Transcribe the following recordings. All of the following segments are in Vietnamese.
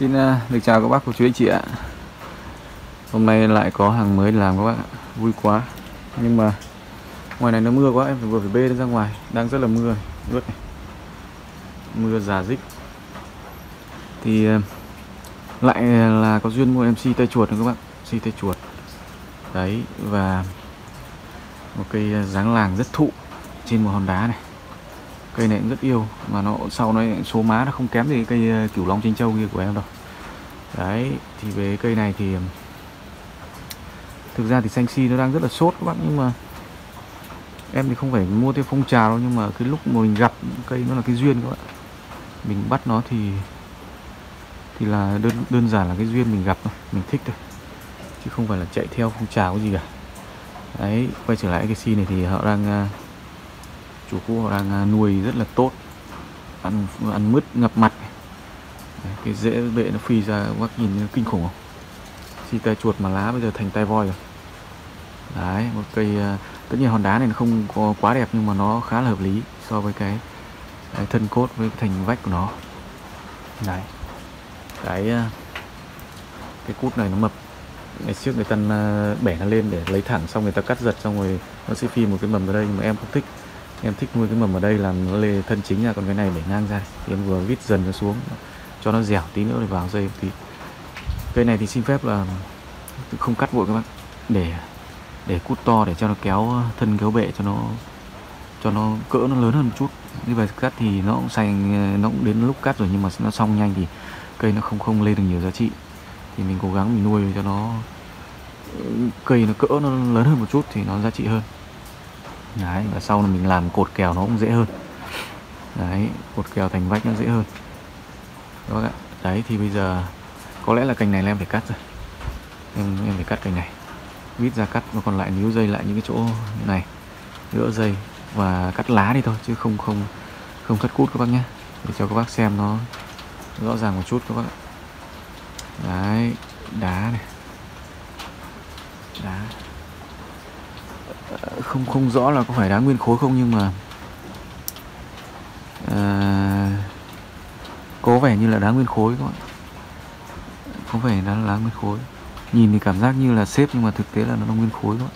Xin ờ, được chào các bác, cô chú anh chị ạ. Hôm nay lại có hàng mới làm các bác ạ. Vui quá. Nhưng mà ngoài này nó mưa quá, em phải vừa phải bê ra ngoài. Đang rất là mưa. Ướt này Mưa già dích. Thì ờ, lại là có duyên mua MC tay chuột nữa các bạn MC tay chuột. Đấy, và một cây ờ, dáng làng rất thụ trên một hòn đá này cây này cũng rất yêu, mà nó sau nó số má nó không kém gì cây ờ, cửu long trinh châu kia của em đâu. Đấy, thì về cây này thì thực ra thì xanh si nó đang rất là sốt các bạn nhưng mà em thì không phải mua theo phong trào đâu, nhưng mà cái lúc mà mình gặp cây nó là cái duyên các bạn mình bắt nó thì thì là đơn đơn giản là cái duyên mình gặp thôi, mình thích thôi, chứ không phải là chạy theo phong trào cái gì cả. Đấy, quay trở lại cái si này thì họ đang ờ, chủ cũ họ đang à, nuôi rất là tốt. Ăn ăn mứt ngập mặt. Đấy, cái rễ bệ nó phi ra bác nhìn kinh khủng không? Si tay chuột mà lá bây giờ thành tay voi rồi. Đấy một cây à, tất nhiên hòn đá này nó không có quá đẹp nhưng mà nó khá là hợp lý so với cái, cái thân cốt với thành vách của nó. Đấy. Cái à, cái cút này nó mập. Ngày trước người ta bẻ nó lên để lấy thẳng xong người ta cắt giật xong rồi nó sẽ phi một cái mầm ở đây nhưng mà em không thích em thích nuôi cái mầm ở đây là nó lê thân chính ra, còn cái này để ngang ra. Thì em vừa vít dần nó xuống, cho nó dẻo tí nữa để vào dây thì tí. Cây này thì xin phép là không cắt vội các bác. Để để cút to để cho nó kéo ờ, thân kéo bệ cho nó cho nó cỡ nó lớn hơn một chút. Như vậy cắt thì nó cũng xanh ờ, nó cũng đến lúc cắt rồi nhưng mà nó xong nhanh thì cây nó không không lên được nhiều giá trị. Thì mình cố gắng mình nuôi cho nó ờ, cây nó cỡ nó lớn hơn một chút thì nó giá trị hơn đấy, và sau là mình làm cột kèo nó cũng dễ hơn. Đấy, cột kèo thành vách nó dễ hơn. Các bác ạ đấy, thì bây giờ có lẽ là cành này là em phải cắt rồi. Em em phải cắt cành này. Vít ra cắt và còn lại níu dây lại những cái chỗ này. Gỡ dây và cắt lá đi thôi, chứ không không không cắt cút các bác nhé. Để cho các bác xem nó rõ ràng một chút các bác ạ. Đấy, đá này. Đá. Ờ, không không rõ là có phải đá nguyên khối không nhưng mà à, có vẻ như là đá nguyên khối các bạn. Có vẻ đá đá nguyên khối. Nhìn thì cảm giác như là xếp nhưng mà thực tế là nó nguyên khối các bạn.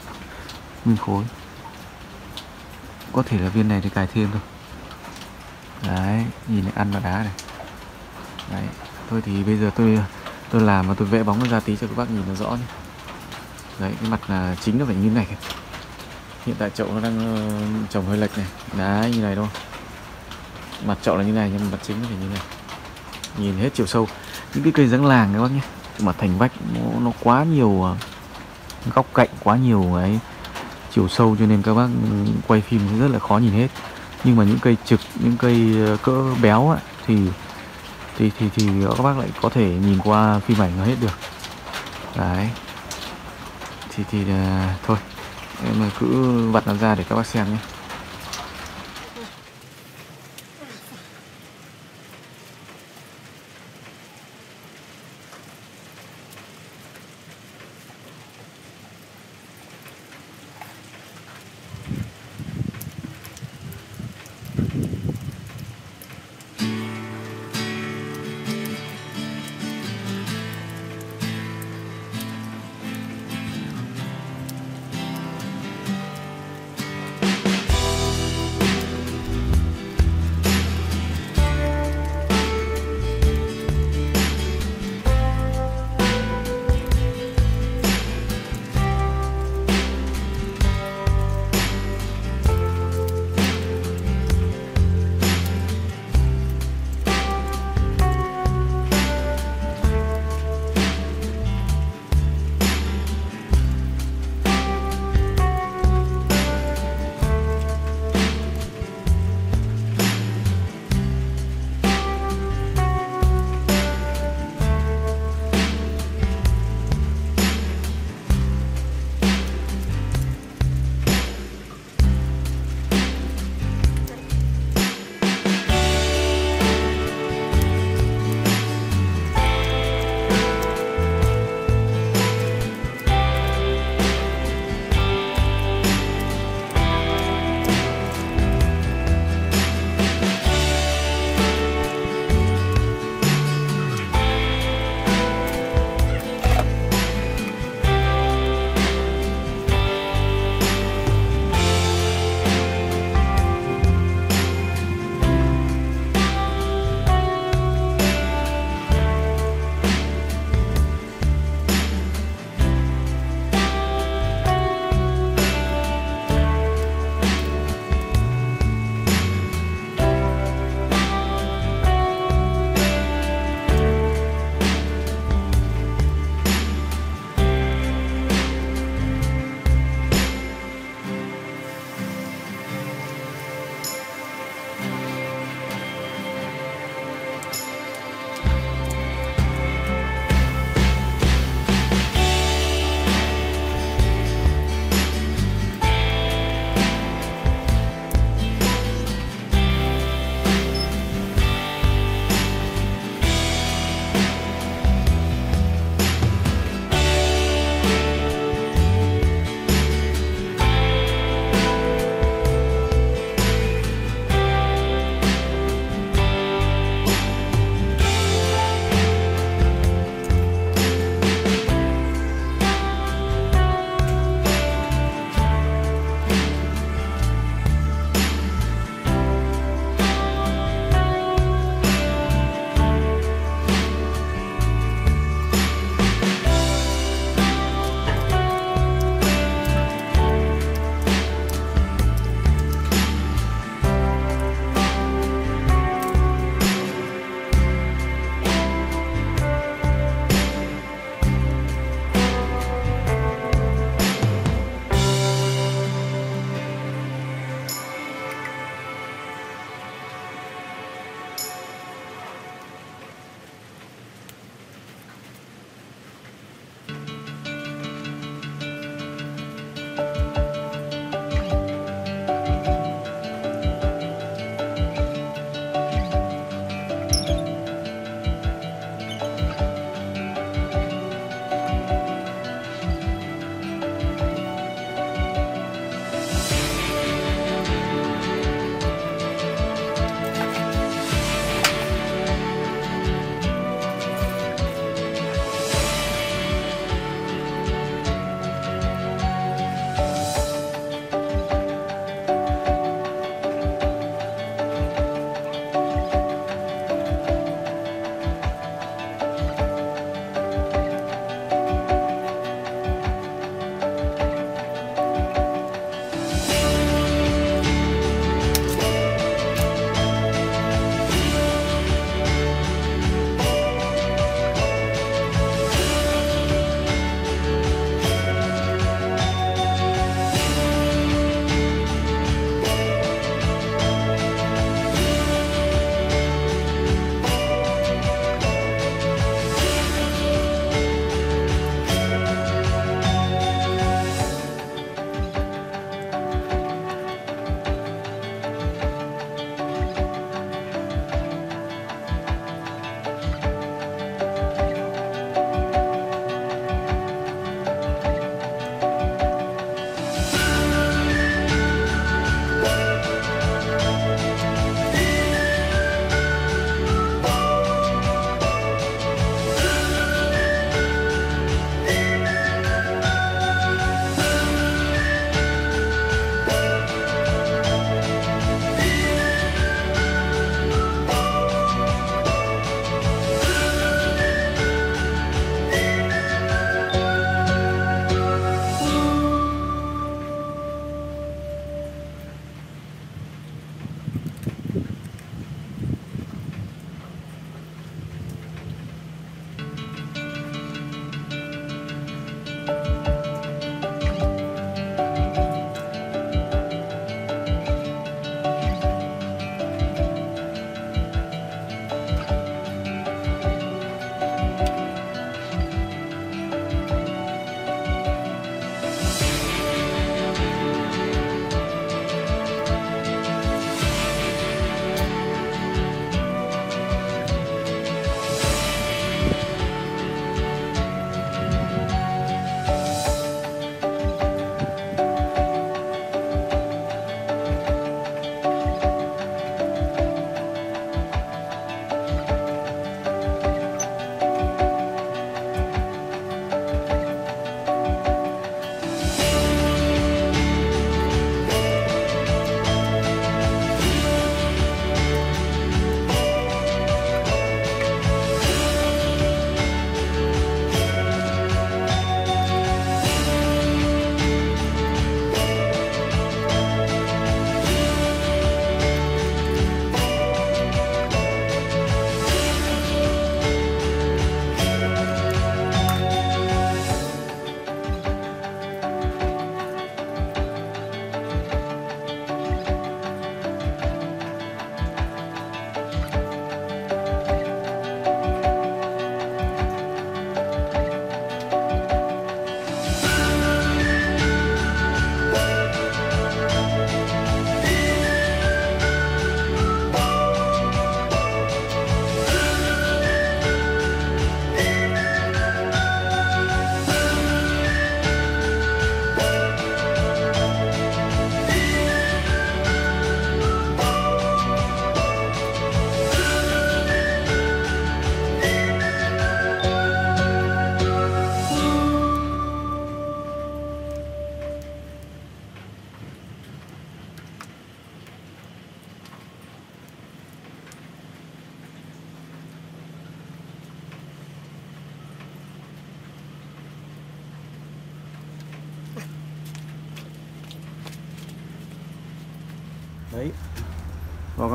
Nguyên khối. Có thể là viên này thì cài thêm thôi. Đấy nhìn này ăn vào đá này. Đấy thôi thì bây giờ tôi tôi làm và tôi vẽ bóng nó ra tí cho các bác nhìn nó rõ nhé. Đấy cái mặt là chính nó phải như này hiện tại chậu nó đang ờ, trồng hơi lệch này. Đá như này thôi. Mặt chậu là như này nhưng mà mặt chính thì như này. Nhìn hết chiều sâu. Những cái cây dáng làng các bác nhé. Mà thành vách nó, nó quá nhiều ờ, góc cạnh quá nhiều ấy chiều sâu cho nên các bác quay phim rất là khó nhìn hết. Nhưng mà những cây trực những cây ờ, cỡ béo ấy, thì thì thì thì các bác lại có thể nhìn qua phim ảnh nó hết được. Đấy. Thì thì uh, thôi em ờ, cứ vặt nó ra để các bác xem nhé.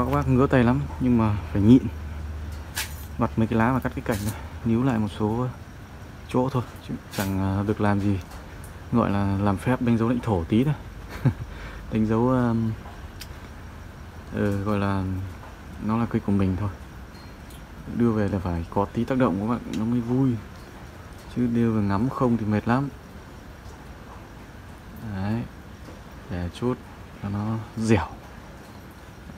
Các bác ngứa tay lắm nhưng mà phải nhịn. Vặt mấy cái lá và cắt cái cành này níu lại một số chỗ thôi chứ chẳng à, được làm gì gọi là làm phép đánh dấu lãnh thổ tí thôi. Đánh dấu um, ừ, gọi là nó là cây của mình thôi. Đưa về là phải có tí tác động các bạn nó mới vui. Chứ đưa về ngắm không thì mệt lắm. Đấy để chút cho nó dẻo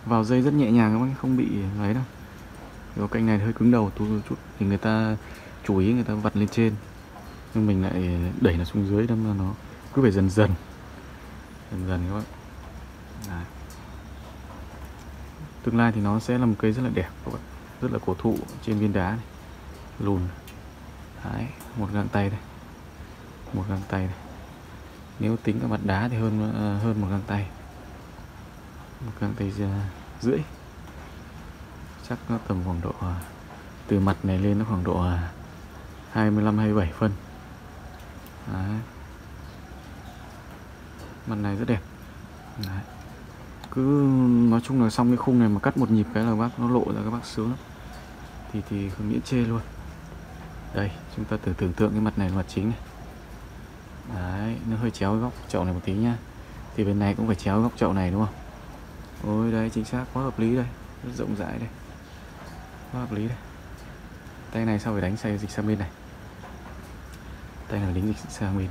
vào dây rất nhẹ nhàng các bác không bị lấy đâu. Cái canh này hơi cứng đầu tôi chút thì người ta chú ý người ta vặt lên trên. Nhưng mình lại đẩy nó xuống dưới đâm ra nó cứ phải dần dần dần dần các bạn. Đấy. tương lai thì nó sẽ là một cây rất là đẹp các bạn rất là cổ thụ trên viên đá này. lùn. Đấy, một găng tay đây. Một găng tay đây. Nếu tính cả mặt đá thì hơn ờ, hơn một găng tay một găng tay rưỡi. Chắc nó tầm khoảng độ à, từ mặt này lên nó khoảng độ à, 25 27 phân. Đấy. mặt này rất đẹp. Đấy. cứ nói chung là xong cái khung này mà cắt một nhịp cái là bác, nó lộ ra các bác sướng lắm. Thì thì không miễn chê luôn. Đây, chúng ta tưởng tưởng tượng cái mặt này là mặt chính này. Đấy, nó hơi chéo góc chậu này một tí nhá. Thì bên này cũng phải chéo góc chậu này, đúng không? Ôi, đây, chính xác. Quá hợp lý đây. Rất rộng rãi đây. Quá hợp lý đây. Tay này sao phải đánh xe dịch sang bên này? Tay này đánh dịch sang bên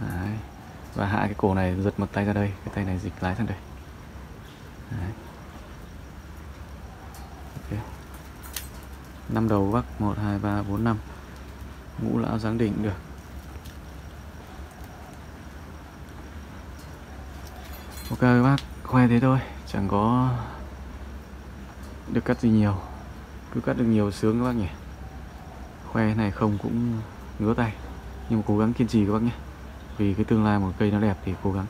đấy. Và hạ cái cổ này, giật một tay ra đây. Cái tay này dịch lái sang đây. Đấy. ok. Năm đầu bắc một, hai, ba, bốn, năm. Ngũ lão giáng đỉnh, được. Ok các bác, khoe thế thôi. Chẳng có được cắt gì nhiều. Cứ cắt được nhiều sướng các bác nhỉ. Khoe này không cũng ngứa tay. Nhưng mà cố gắng kiên trì các bác nhé. Vì cái tương lai một cây nó đẹp thì cố gắng.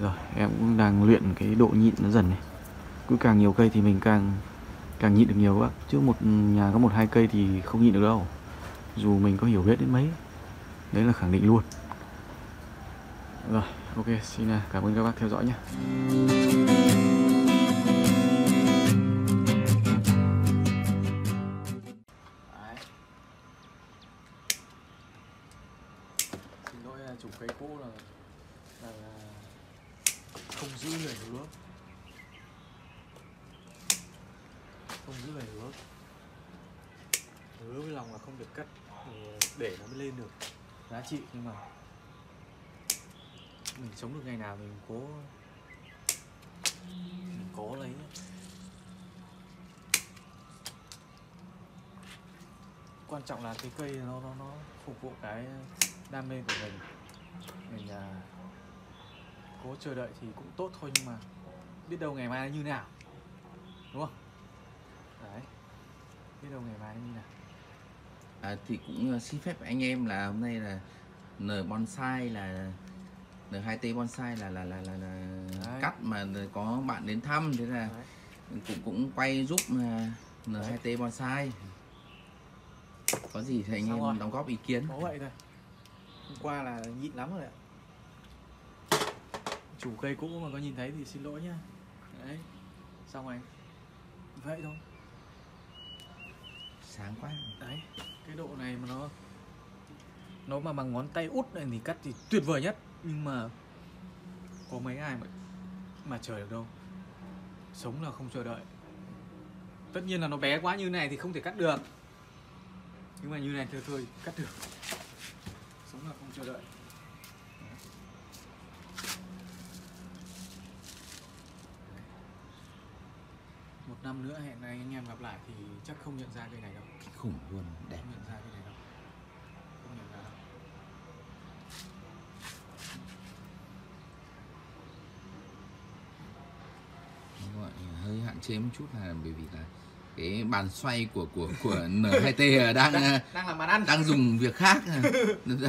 Rồi, em cũng đang luyện cái độ nhịn nó dần này. Cứ càng nhiều cây thì mình càng càng nhịn được nhiều các bác. Chứ một nhà có một hai cây thì không nhịn được đâu. Dù mình có hiểu biết đến mấy, đấy là khẳng định luôn rồi ok xin à, cảm ơn các bác theo dõi nhé. Xin lỗi à, chủ cây cũ là, là, là không giữ lời hứa. Không giữ lời hứa. Hứa với lòng là không được cắt ừ, để nó mới lên được giá trị nhưng mà mình sống được ngày nào mình cố mình cố lấy. Quan trọng là cái cây nó nó nó phục vụ cái đam mê của mình. Mình à, cố chờ đợi thì cũng tốt thôi nhưng mà biết đâu ngày mai nó như nào đúng không? Đấy biết đâu ngày mai nó như nào. À, thì cũng à, xin phép anh em là hôm nay là nở bonsai là N2T bonsai là là là là, là cắt mà có bạn đến thăm thế là Đấy. cũng cũng quay giúp là N2T bonsai. Có gì thì anh Xong em rồi. đóng góp ý kiến. Có vậy thôi. Hôm qua là nhịn lắm rồi ạ. Chủ cây cũ mà có nhìn thấy thì xin lỗi nhá. Đấy. Xong rồi. Vậy thôi. Sáng quá. Đấy. Cái độ này mà nó nó mà bằng ngón tay út này thì cắt thì tuyệt vời nhất nhưng mà có mấy ai mà mà chờ được đâu? Sống là không chờ đợi. Tất nhiên là nó bé quá như này thì không thể cắt được. Nhưng mà như này thôi thôi cắt được. Sống là không chờ đợi. Một năm nữa hẹn anh em gặp lại thì chắc không nhận ra cây này đâu. Khủng luôn đẹp. Không nhận ra cây này đâu không nhận ra đâu gọi hơi hạn chế một chút là bởi vì là cái bàn xoay của của của N2T đang đang làm bàn ăn. đang dùng việc khác.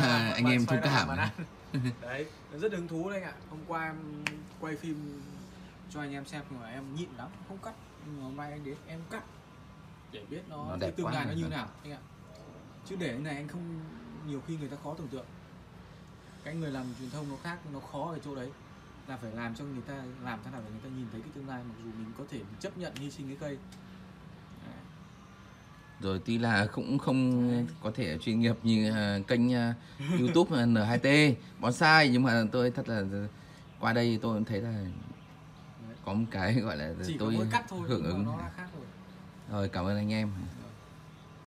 À, anh em thông cảm. đấy rất hứng thú đấy anh ạ. Hôm qua em quay phim cho anh em xem mà em nhịn lắm không cắt. Nhưng mà mai anh đến em cắt để biết nó, nó đẹp tương lai nó như nào anh ạ. Chứ để như này anh không nhiều khi người ta khó tưởng tượng. Cái người làm truyền thông nó khác nó khó ở chỗ đấy là phải làm cho người ta làm thế nào để người ta nhìn thấy cái tương lai mặc dù mình có thể chấp nhận hy sinh cái cây. Rồi tuy là cũng không có thể chuyên nghiệp như à, kênh à, YouTube N2T bonsai nhưng mà tôi thật là qua đây tôi cũng thấy là có một cái gọi là chỉ tôi mỗi cắt thôi hưởng ứng. nó khác rồi. Rồi cảm ơn anh em